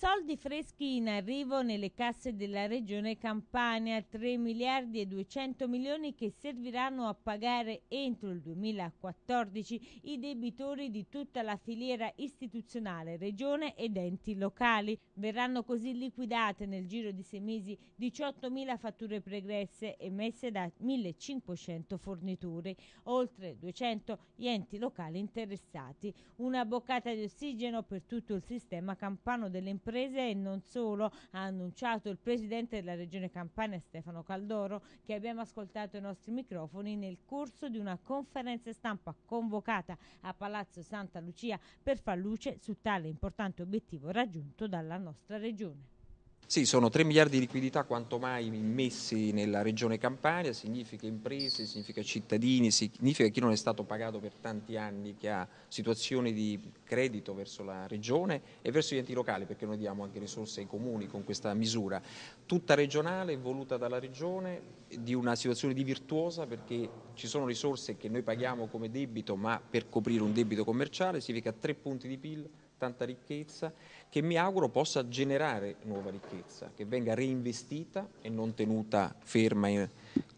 Soldi freschi in arrivo nelle casse della regione Campania, 3 miliardi e 200 milioni che serviranno a pagare entro il 2014 i debitori di tutta la filiera istituzionale, regione ed enti locali. Verranno così liquidate nel giro di sei mesi 18 mila fatture pregresse emesse da 1500 fornitori, oltre 200 gli enti locali interessati. Una boccata di ossigeno per tutto il sistema campano delle imprese e non solo, ha annunciato il presidente della regione Campania Stefano Caldoro, che abbiamo ascoltato ai nostri microfoni nel corso di una conferenza stampa convocata a Palazzo Santa Lucia per far luce su tale importante obiettivo raggiunto dalla nostra regione. Sì, sono 3 miliardi di liquidità quanto mai immessi nella regione Campania, significa imprese, significa cittadini, significa chi non è stato pagato per tanti anni, che ha situazioni di credito verso la regione e verso gli enti locali, perché noi diamo anche risorse ai comuni con questa misura. Tutta regionale, voluta dalla regione, di una situazione di virtuosa perché ci sono risorse che noi paghiamo come debito ma per coprire un debito commerciale, significa 3 punti di PIL tanta ricchezza che mi auguro possa generare nuova ricchezza, che venga reinvestita e non tenuta ferma in,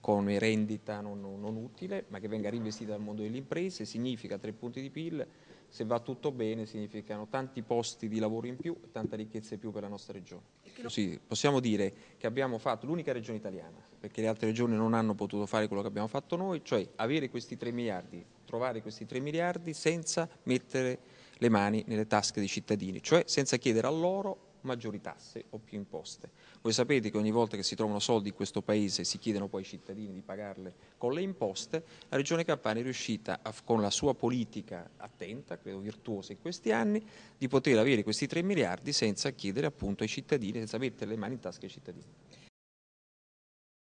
come rendita non, non, utile, ma che venga reinvestita dal mondo delle imprese, significa tre punti di PIL, se va tutto bene significano tanti posti di lavoro in più e tanta ricchezza in più per la nostra regione. Così possiamo dire che abbiamo fatto l'unica regione italiana, perché le altre regioni non hanno potuto fare quello che abbiamo fatto noi, cioè avere questi 3 miliardi, trovare questi 3 miliardi senza mettere le mani nelle tasche dei cittadini, cioè senza chiedere a loro maggiori tasse o più imposte. Voi sapete che ogni volta che si trovano soldi in questo Paese si chiedono poi ai cittadini di pagarle con le imposte, la Regione Campania è riuscita a, con la sua politica attenta, credo virtuosa in questi anni, di poter avere questi 3 miliardi senza chiedere appunto ai cittadini, senza mettere le mani in tasca ai cittadini.